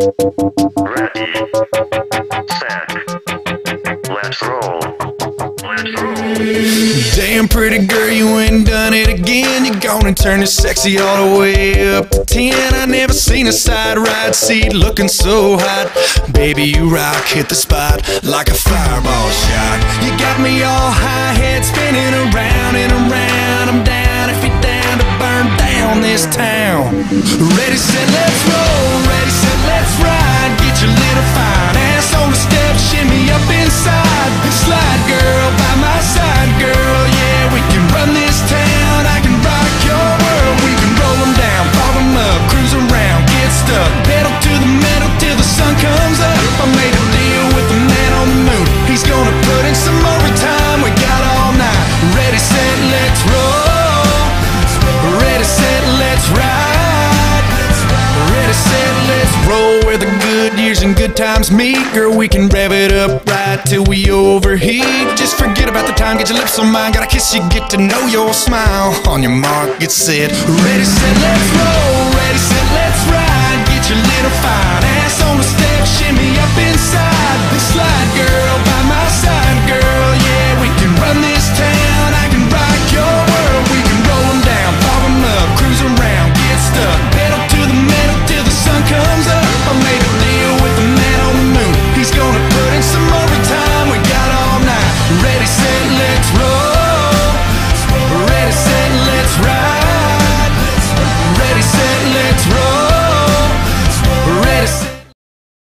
Ready, set, let's roll. Let's roll. Damn pretty girl, you ain't done it again. You're gonna turn it sexy all the way up to ten. I never seen a side ride seat looking so hot. Baby, you rock, hit the spot like a fireball shot. You got me all high, head spinning around and around. I'm down if you're down to burn down this town. Ready, set, let's good times. Girl, we can rev it up right till we overheat. Just forget about the time, get your lips on mine. Gotta kiss you, get to know your smile. On your mark, get set. Ready, set, let's roll.